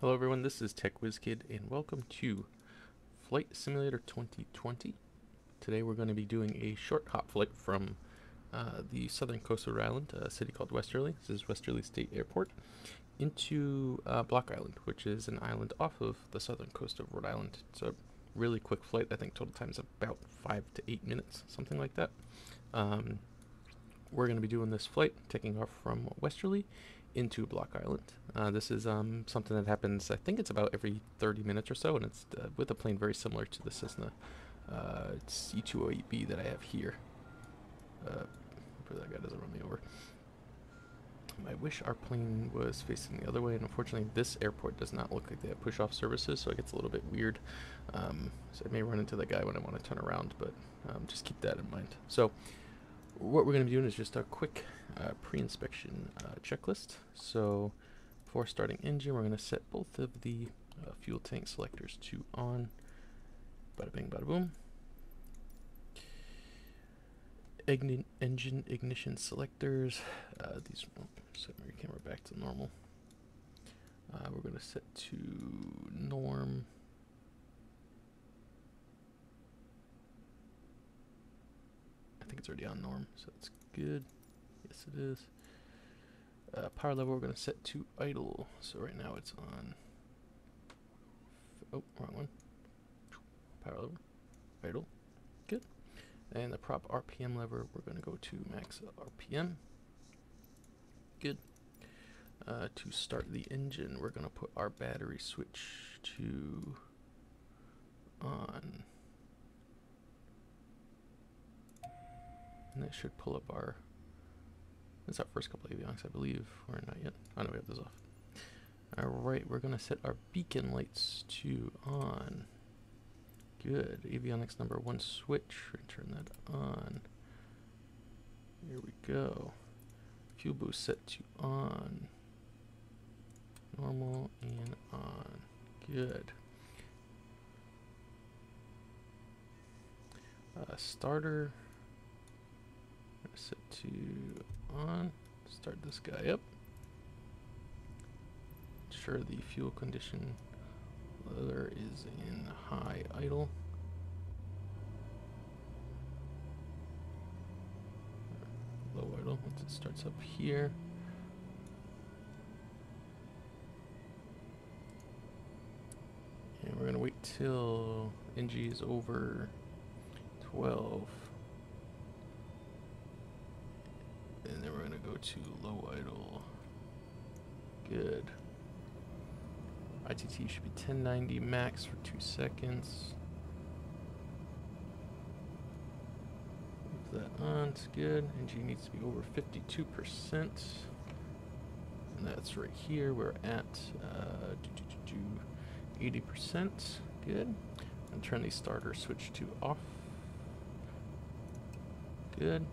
Hello everyone, this is TechwizzKid and welcome to Flight Simulator 2020. Today we're going to be doing a short hop flight from uh, the southern coast of Rhode Island, a city called Westerly, this is Westerly State Airport, into uh, Block Island, which is an island off of the southern coast of Rhode Island. It's a really quick flight, I think total time is about 5 to 8 minutes, something like that. Um, we're going to be doing this flight, taking off from Westerly into Block Island. Uh, this is um, something that happens, I think it's about every 30 minutes or so, and it's uh, with a plane very similar to the Cessna uh, C208B that I have here. Uh, that guy doesn't run me over. I wish our plane was facing the other way, and unfortunately this airport does not look like they have push-off services, so it gets a little bit weird. Um, so I may run into the guy when I want to turn around, but um, just keep that in mind. So what we're going to be doing is just a quick uh, pre-inspection uh, checklist. So before starting engine, we're going to set both of the uh, fuel tank selectors to on. Bada bing, bada boom. Igni engine ignition selectors. Uh, these oh, set my camera back to normal. Uh, we're going to set to norm. Think it's already on norm, so that's good. Yes, it is. Uh, power lever we're going to set to idle. So right now it's on. Oh, wrong one. Power lever. Idle. Good. And the prop RPM lever, we're going to go to max RPM. Good. Uh, to start the engine, we're going to put our battery switch to on. And that should pull up our, that's our first couple avionics, I believe, or not yet. Oh no, we have those off. Alright, we're to set our beacon lights to on. Good. Avionics number one switch. Turn that on. Here we go. Fuel boost set to on. Normal and on. Good. Uh, starter set to on. Start this guy up. Sure the fuel condition lever is in high idle. Low idle once it starts up here. And we're gonna wait till NG is over 12. To low idle. Good. ITT should be 1090 max for two seconds. Move that on, it's good. NG needs to be over 52%. And that's right here. We're at uh, 80%. Good. And turn the starter switch to off. Good.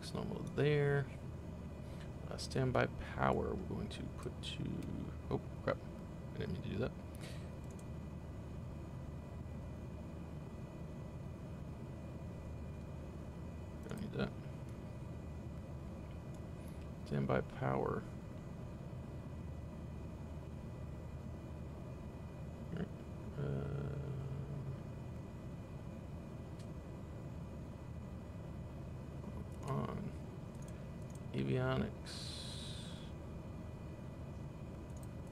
Looks normal there. Uh, standby power, we're going to put to, oh crap, I didn't mean to do that. Don't need that. Standby power. avionics.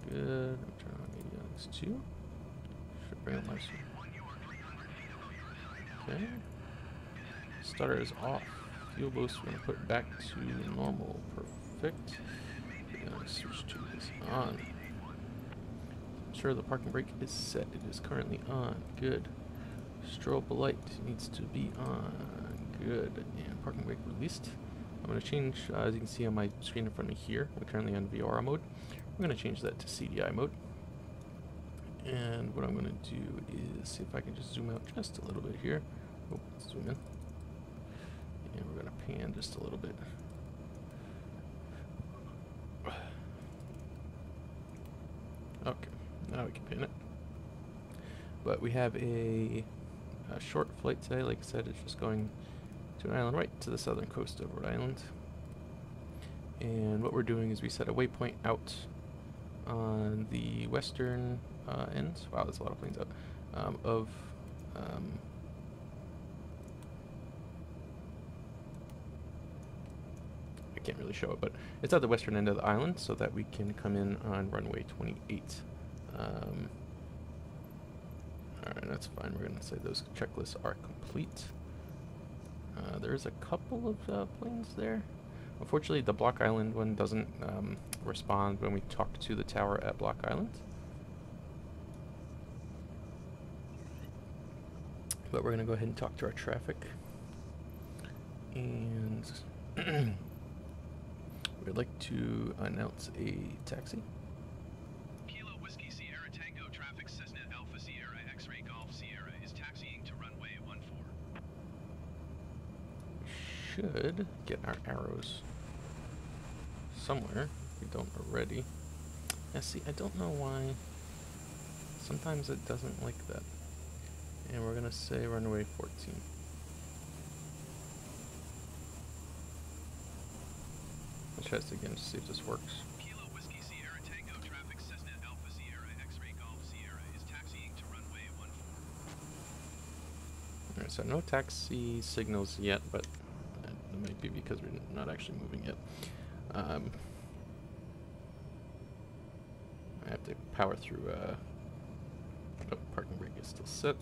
Good. Turn on avionics 2. Should bring up my Okay. Starter is off. Fuel boost we're going to put back to normal. Perfect. We're going to switch to this on. Sure, the parking brake is set. It is currently on. Good. Strobe light needs to be on. Good. And parking brake released. I'm going to change, uh, as you can see on my screen in front of here, we're currently on VOR mode. We're going to change that to CDI mode. And what I'm going to do is see if I can just zoom out just a little bit here. Oh, zoom in. And we're going to pan just a little bit. Okay, now we can pan it. But we have a, a short flight today. Like I said, it's just going to an island right to the southern coast of Rhode Island. And what we're doing is we set a waypoint out on the western uh, end. Wow, there's a lot of planes out. Um, of um, I can't really show it, but it's at the western end of the island so that we can come in on runway 28. Um, Alright, that's fine. We're going to say those checklists are complete. Uh, there's a couple of uh, planes there. Unfortunately, the Block Island one doesn't um, respond when we talk to the tower at Block Island. But we're going to go ahead and talk to our traffic. And we'd like to announce a taxi. Kilo Whiskey Sierra Tango traffic Cessna Alpha Sierra X-Ray Golf Sierra is taxiing to runway 14. should get our arrows somewhere. if We don't already. Yeah, see, I don't know why. Sometimes it doesn't like that. And we're gonna say runway 14. Let's try this again to see if this works. Kilo Whiskey Sierra Tango traffic Cessna Alpha Sierra X-Ray Golf Sierra is taxiing to runway 14. Alright, so no taxi signals yet, but that might be because we're not actually moving yet. Um, I have to power through, uh, oh, parking brake is still set.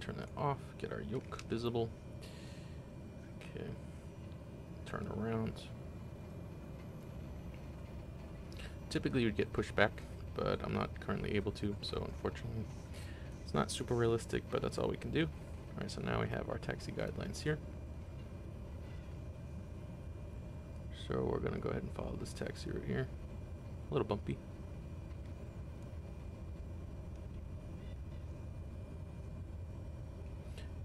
Turn that off, get our yoke visible. Okay, turn around. Typically you'd get pushed back, but I'm not currently able to, so unfortunately it's not super realistic, but that's all we can do. Alright, so now we have our taxi guidelines here. So we're gonna go ahead and follow this taxi right here. A little bumpy.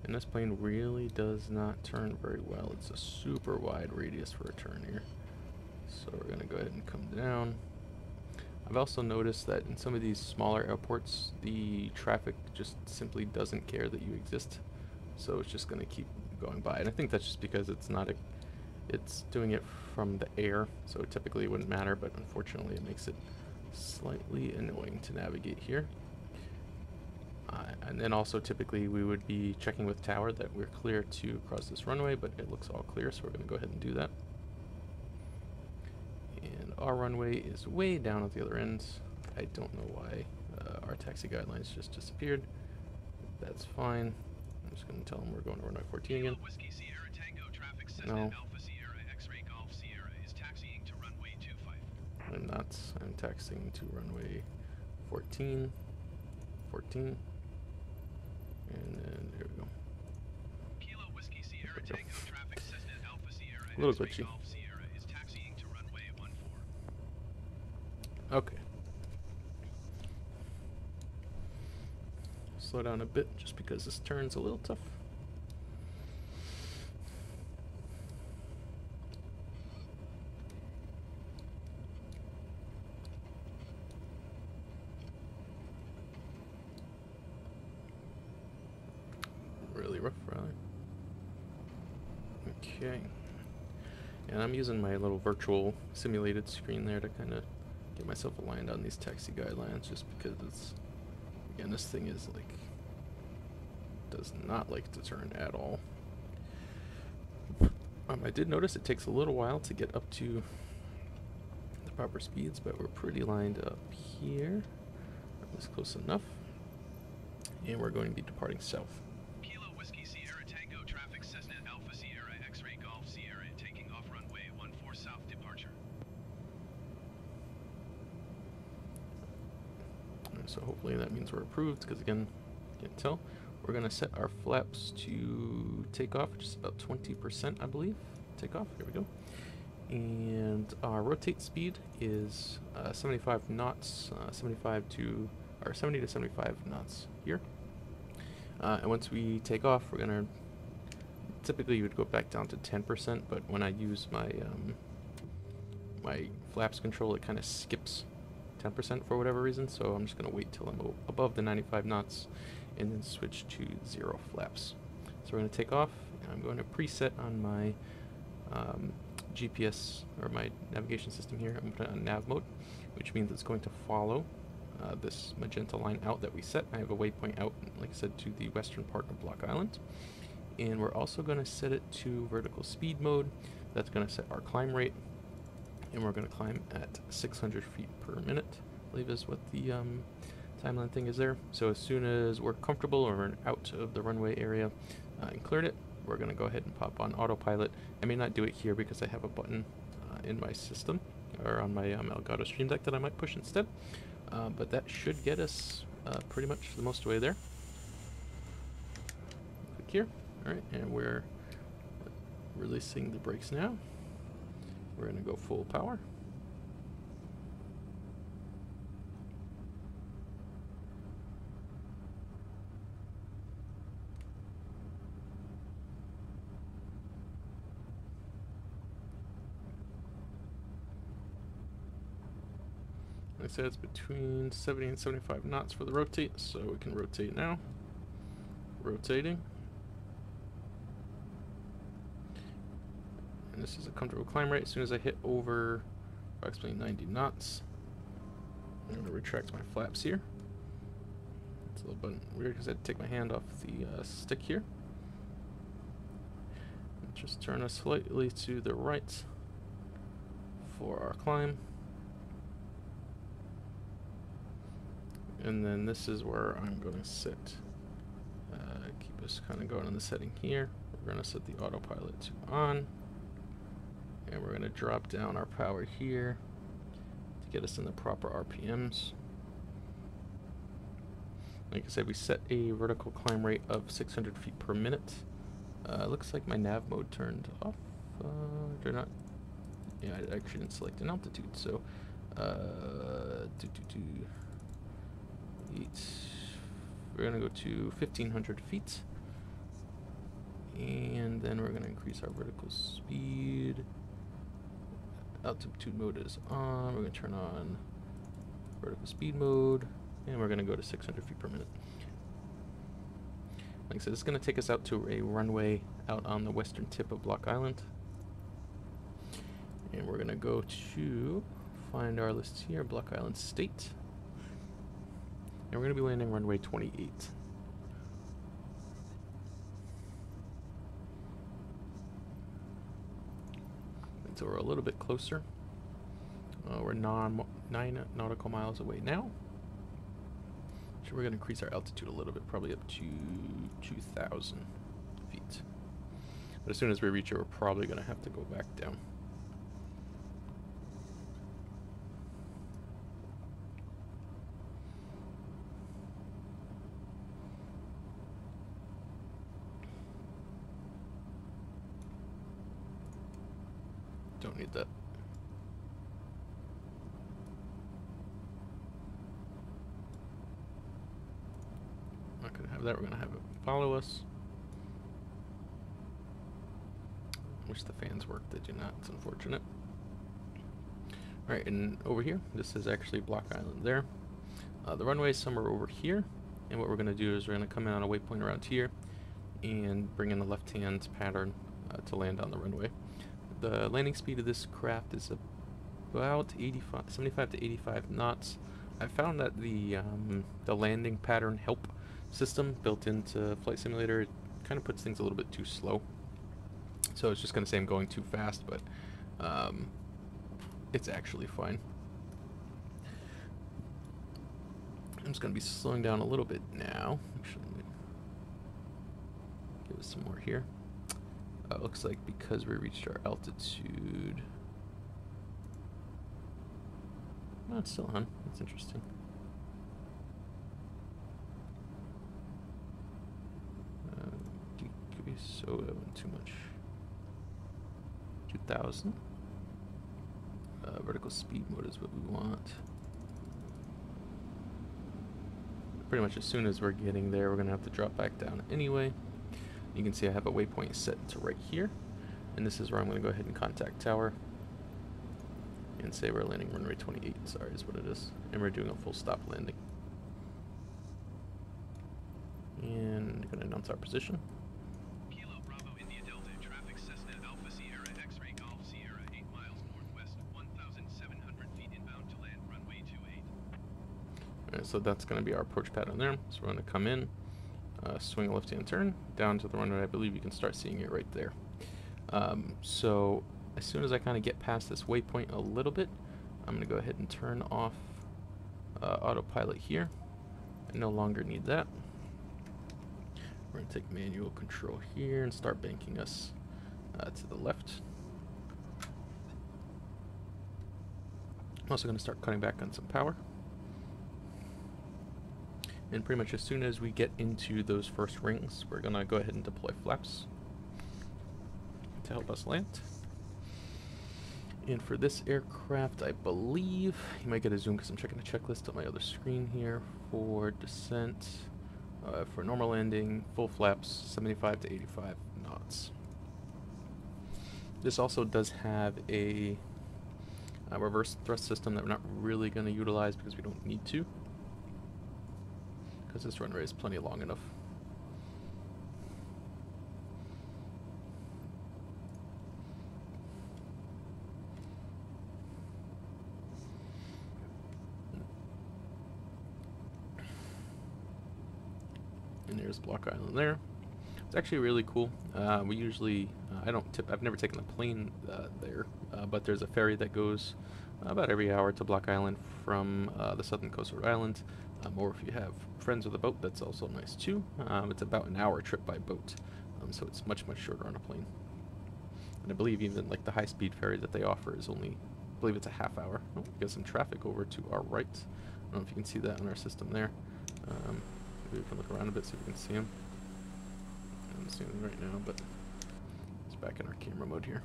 And this plane really does not turn very well. It's a super wide radius for a turn here. So we're gonna go ahead and come down. I've also noticed that in some of these smaller airports, the traffic just simply doesn't care that you exist. So it's just gonna keep going by. And I think that's just because it's not a, it's doing it from the air, so typically it wouldn't matter, but unfortunately it makes it slightly annoying to navigate here. Uh, and then also typically we would be checking with tower that we're clear to cross this runway, but it looks all clear, so we're gonna go ahead and do that. Our runway is way down at the other end. I don't know why uh, our taxi guidelines just disappeared. That's fine. I'm just gonna tell them we're going to runway 14 again. Whiskey Sierra Tango traffic No. Alpha Sierra X-Ray Golf Sierra is taxiing to runway 25. I'm not. I'm taxiing to runway 14. 14. And then there we go. Kilo Whiskey Sierra There we go. Tango traffic Cessna Alpha Sierra A little glitchy. Golf Sierra is taxiing to runway 14. Okay. Slow down a bit just because this turn's a little tough. Really rough, Riley. Okay. And I'm using my little virtual simulated screen there to kind of get myself aligned on these taxi guidelines just because it's again this thing is like does not like to turn at all. Um, I did notice it takes a little while to get up to the proper speeds but we're pretty lined up here. That's close enough. And we're going to be departing south Kilo Whiskey Sierra Tango traffic Cessna Alpha Sierra X-Ray Golf Sierra taking off runway 14 south departure. And so hopefully that means we're approved because again, can't tell. We're gonna set our flaps to take off, just about 20% I believe. Take off, here we go. And our rotate speed is uh, 75 knots, uh, 75 to, or 70 to 75 knots here. Uh, and once we take off, we're gonna, typically you would go back down to 10%, but when I use my, um, my flaps control, it kind of skips 10% for whatever reason, so I'm just going to wait till I'm above the 95 knots and then switch to zero flaps. So we're going to take off, and I'm going to preset on my um, GPS or my navigation system here. I'm going to put it on nav mode, which means it's going to follow uh, this magenta line out that we set. I have a waypoint out, like I said, to the western part of Block Island. And we're also going to set it to vertical speed mode. That's going to set our climb rate. And we're going to climb at 600 feet per minute, I believe is what the um, timeline thing is there. So as soon as we're comfortable or we're out of the runway area uh, and cleared it, we're going to go ahead and pop on autopilot. I may not do it here because I have a button uh, in my system or on my um, Elgato Stream Deck that I might push instead. Uh, but that should get us uh, pretty much the most way there. Click here. Alright, and we're releasing the brakes now. We're going to go full power. Like I said it's between 70 and 75 knots for the rotate, so we can rotate now. Rotating. This is a comfortable climb rate. As soon as I hit over approximately 90 knots, I'm going to retract my flaps here. It's a little bit weird because I had to take my hand off the uh, stick here. Just turn us slightly to the right for our climb. And then this is where I'm going to sit. Uh, keep us kind of going on the setting here. We're going to set the autopilot to on. And we're going to drop down our power here to get us in the proper RPMs. Like I said, we set a vertical climb rate of 600 feet per minute. Uh, looks like my nav mode turned off. Uh, did not? Yeah, I actually didn't select an altitude, so uh, do, do, do. Eight. We're gonna go to 1500 feet, and then we're gonna increase our vertical speed altitude mode is on. We're going to turn on vertical speed mode, and we're going to go to 600 feet per minute. Like I said, it's going to take us out to a runway out on the western tip of Block Island. And we're going to go to find our list here, Block Island State. And we're going to be landing runway 28. So we're a little bit closer. Uh, we're non nine nautical miles away now. So we're going to increase our altitude a little bit, probably up to 2,000 feet. But as soon as we reach it, we're probably going to have to go back down. Don't need that. Not gonna have that, we're gonna have it follow us. Wish the fans worked, they do not, it's unfortunate. Alright, and over here, this is actually Block Island there. Uh, the runway is somewhere over here, and what we're gonna do is we're gonna come in on a waypoint around here, and bring in the left-hand pattern uh, to land on the runway the landing speed of this craft is about 85, 75 to 85 knots. I found that the um, the landing pattern help system built into Flight Simulator it kind of puts things a little bit too slow. So it's just going to say I'm going too fast, but um, it's actually fine. I'm just going to be slowing down a little bit now. Actually, give us some more here. Uh, looks like because we reached our altitude. No, it's still on. That's interesting. Uh, so that went too much. 2000. Uh, vertical speed mode is what we want. Pretty much as soon as we're getting there, we're going to have to drop back down anyway. You can see I have a waypoint set to right here. And this is where I'm going to go ahead and contact tower. And say we're landing runway 28, sorry is what it is. And we're doing a full stop landing. And going to announce our position. Kilo Bravo India Delta traffic Cessna Alpha Sierra X-ray Golf Sierra Alright, so that's going to be our approach pattern there. So we're going to come in, uh, swing a left-hand turn, down to the runway. I believe you can start seeing it right there. Um, so as soon as I kind of get past this waypoint a little bit, I'm going to go ahead and turn off uh, autopilot here. I no longer need that. We're going to take manual control here and start banking us uh, to the left. I'm also going to start cutting back on some power. And pretty much as soon as we get into those first rings, we're to go ahead and deploy flaps to help us land. And for this aircraft, I believe, you might get a zoom because I'm checking the checklist on my other screen here, for descent, uh, for normal landing, full flaps, 75 to 85 knots. This also does have a, a reverse thrust system that we're not really going to utilize because we don't need to because this runway is plenty long enough. And there's Block Island there. It's actually really cool. Uh, we usually, uh, I don't tip, I've never taken a plane uh, there, uh, but there's a ferry that goes about every hour to Block Island from uh, the southern coast of Rhode Island. Um, or if you have friends with a boat, that's also nice too. Um, it's about an hour trip by boat, um, so it's much, much shorter on a plane. And I believe even like the high-speed ferry that they offer is only, I believe it's a half hour. Oh, we got some traffic over to our right. I don't know if you can see that on our system there. Um, maybe we can look around a bit so we can see them. I don't see them right now, but it's back in our camera mode here.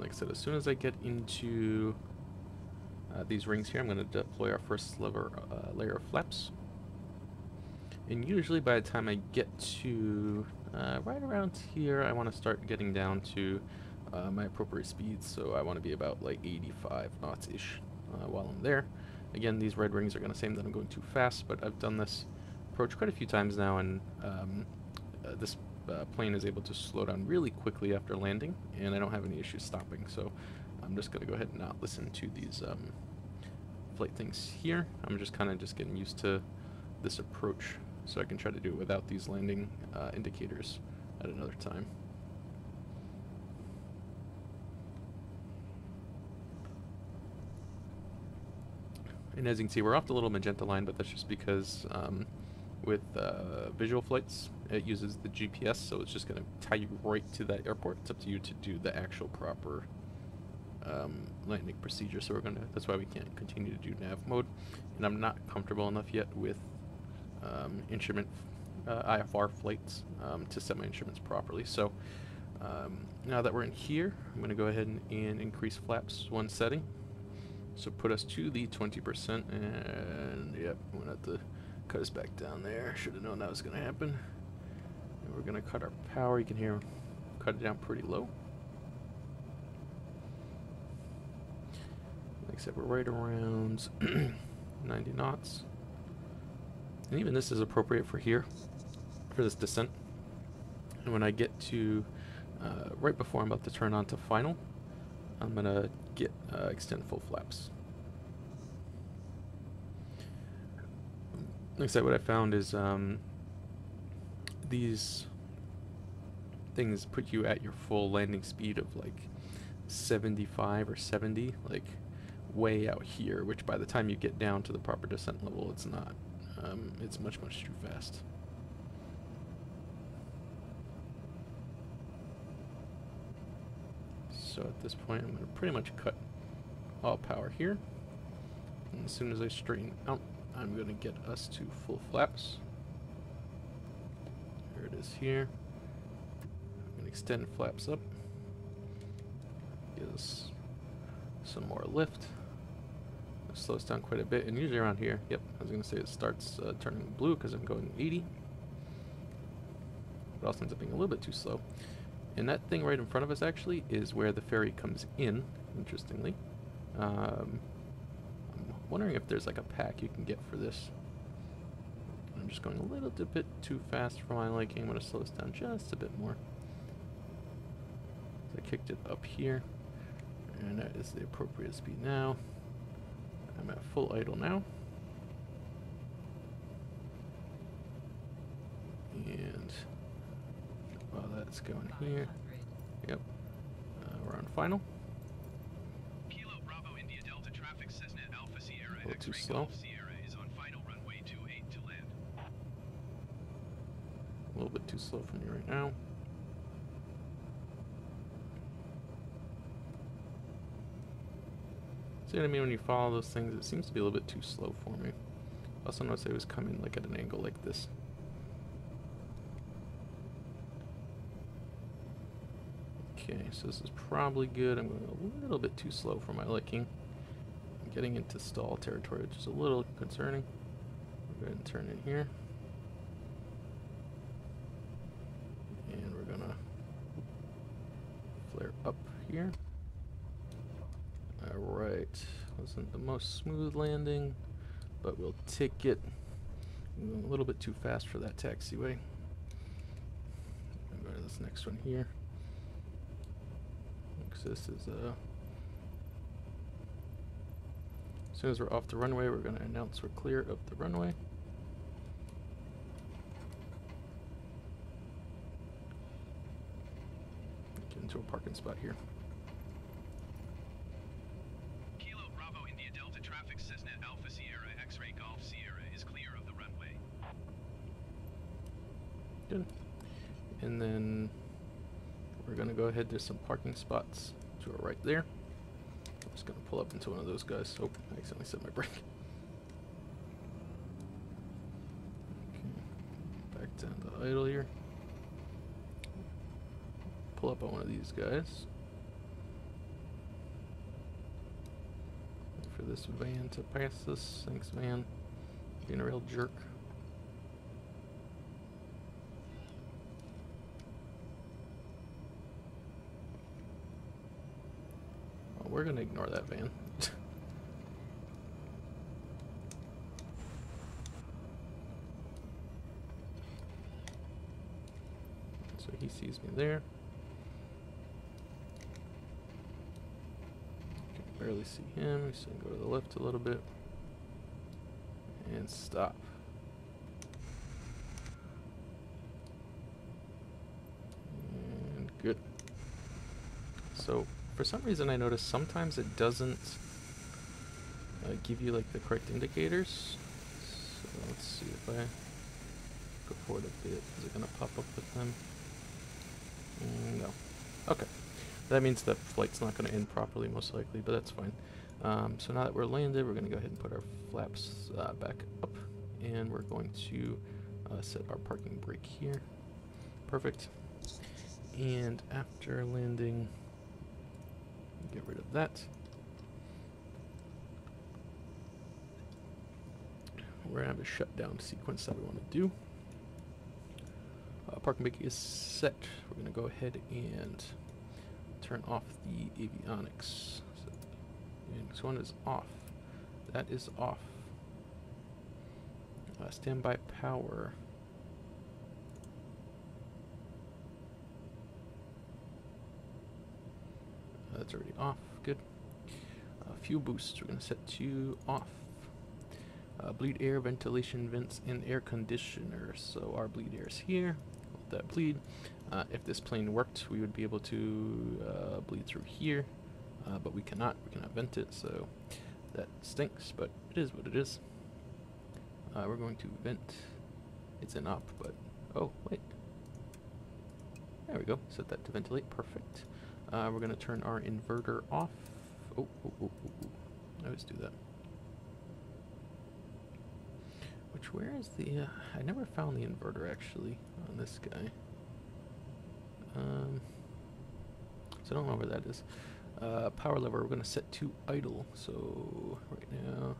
Like I said, as soon as I get into uh, these rings here, I'm going to deploy our first uh, layer of flaps. And usually by the time I get to uh, right around here, I want to start getting down to uh, my appropriate speeds. So I want to be about like 85 knots-ish uh, while I'm there. Again, these red rings are going to say that I'm going too fast, but I've done this approach quite a few times now, and um, uh, this uh, plane is able to slow down really quickly after landing, and I don't have any issues stopping. So I'm just going to go ahead and not listen to these um, flight things here. I'm just kind of just getting used to this approach, so I can try to do it without these landing uh, indicators at another time. And as you can see, we're off the little magenta line, but that's just because um, with uh, visual flights, it uses the GPS, so it's just going to tie you right to that airport. It's up to you to do the actual proper um, landing procedure. So we're going to. That's why we can't continue to do nav mode. And I'm not comfortable enough yet with um, instrument uh, IFR flights um, to set my instruments properly. So um, now that we're in here, I'm going to go ahead and, and increase flaps one setting. So put us to the 20%, and yep, we're at the cut us back down there. Should have known that was going to happen. We're going to cut our power. You can hear cut it down pretty low. Like I said, we're right around 90 knots. And even this is appropriate for here, for this descent. And when I get to uh, right before I'm about to turn on to final, I'm going to get uh, extend full flaps. Like I said, what I found is um, these things put you at your full landing speed of like 75 or 70, like way out here, which by the time you get down to the proper descent level, it's not. Um, it's much, much too fast. So at this point, I'm going to pretty much cut all power here. And as soon as I straighten out, I'm going to get us to full flaps. There it is here. I'm to extend flaps up. Give us some more lift. It slows down quite a bit, and usually around here, yep, I was going to say it starts uh, turning blue because I'm going 80. But also ends up being a little bit too slow. And that thing right in front of us actually is where the ferry comes in, interestingly. Um, I'm wondering if there's like a pack you can get for this. Just going a little bit too fast for my liking. I'm going to slow this down just a bit more. I kicked it up here. And that is the appropriate speed now. I'm at full idle now. And while that's going here, yep, uh, we're on final. Kilo Bravo India Delta traffic Cessna Alpha Sierra A little too slow. Golf Sierra is on final runway 28 to land. A little bit too slow for me right now. See what I mean when you follow those things? It seems to be a little bit too slow for me. Also noticed it was coming like at an angle like this. Okay, so this is probably good. I'm going a little bit too slow for my liking. I'm getting into stall territory, which is a little concerning. Go ahead and turn in here. And we're gonna flare up here. Alright, wasn't the most smooth landing, but we'll take it. A little bit too fast for that taxiway. Go to this next one here. 'Cause this is uh as soon as we're off the runway, we're going to announce we're clear of the runway. Get into a parking spot here. 6 Cessna Alpha Sierra X-Ray Golf Sierra is clear of the runway. Good. And then we're going to go ahead. There's some parking spots to our right there. I'm just going to pull up into one of those guys. Oh, I accidentally set my brake. Okay. Back down to idle here. Pull up on one of these guys. For this van to pass this. Thanks, van. Being a real jerk. Well, we're gonna ignore that van. so he sees me there. Can barely see him. So go to the left a little bit. And stop. And good. So for some reason I noticed sometimes it doesn't uh, give you like the correct indicators. So let's see if I go forward a bit. Is it gonna pop up with them? Mm, no. Okay. That means that flight's not gonna end properly most likely, but that's fine. Um, so now that we're landed, we're gonna go ahead and put our flaps uh, back up, and we're going to uh, set our parking brake here. Perfect. And after landing, get rid of that. We're gonna have a shutdown sequence that we want to do. Uh, parking brake is set. We're gonna go ahead and turn off the avionics. So, one is off. That is off. Uh, standby power. That's already off. Good. Uh, fuel boost. We're gonna set to off. Uh, bleed air, ventilation vents, and air conditioner. So our bleed air is here. Let that bleed. Uh, if this plane worked, we would be able to uh, bleed through here, uh, but we cannot. We cannot vent it, so that stinks. But it is what it is. Uh, we're going to vent. It's an up, but oh wait. There we go. Set that to ventilate. Perfect. Uh, we're going to turn our inverter off. Oh, oh, oh, oh, oh. I always do that. Which, where is the... Uh, I never found the inverter, actually, on this guy. Um, so I don't know where that is. Uh, power lever, we're going to set to idle. So, right now...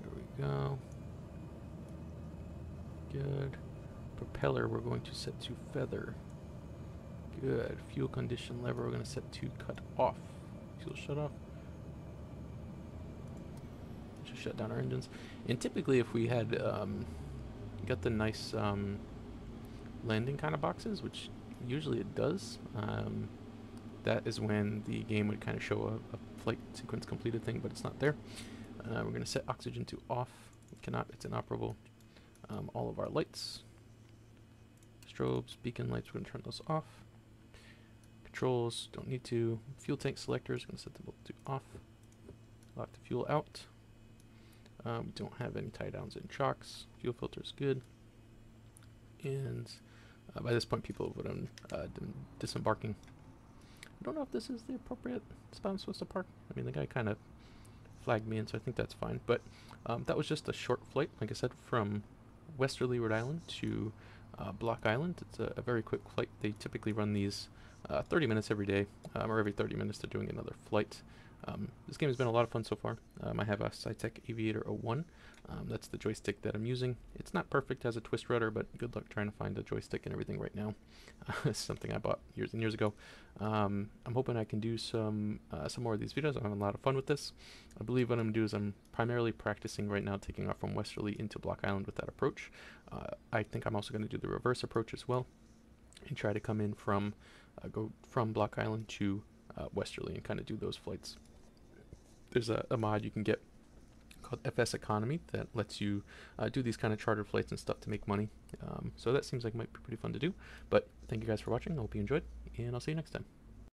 There we go. Good. Propeller, we're going to set to feather. Good. Fuel condition lever, we're going to set to cut off. Fuel shut off. Just shut down our engines. And typically, if we had um, got the nice um, landing kind of boxes, which usually it does, um, that is when the game would kind of show a, a flight sequence completed thing, but it's not there. Uh, we're going to set oxygen to off. We cannot, it's inoperable. Um, all of our lights, strobes, beacon lights, we're going to turn those off. Controls, don't need to. Fuel tank selectors, going to set them both to off. Lock the fuel out. Um, we don't have any tie downs in chocks. Fuel filter is good. And uh, by this point, people would have uh, disembarking. I don't know if this is the appropriate spot I'm supposed to park. I mean, the guy kind of flagged me in, so I think that's fine. But um, that was just a short flight, like I said, from Westerly, Rhode Island to uh, Block Island. It's a, a, very quick flight. They typically run these uh, 30 minutes every day, um, or every 30 minutes they're doing another flight. Um, this game has been a lot of fun so far. Um, I have a Saitek Aviator 01. Um, that's the joystick that I'm using. It's not perfect as a twist rudder, but good luck trying to find a joystick and everything right now. it's something I bought years and years ago. Um, I'm hoping I can do some uh, some more of these videos. I'm having a lot of fun with this. I believe what I'm going to do is I'm primarily practicing right now taking off from Westerly into Block Island with that approach. Uh, I think I'm also going to do the reverse approach as well and try to come in from uh, go from Block Island to uh, Westerly and kind of do those flights. There's a, a, mod you can get called FS Economy that lets you uh, do these kind of charter flights and stuff to make money. Um, so that seems like might be pretty fun to do. But thank you guys for watching. I hope you enjoyed, and I'll see you next time.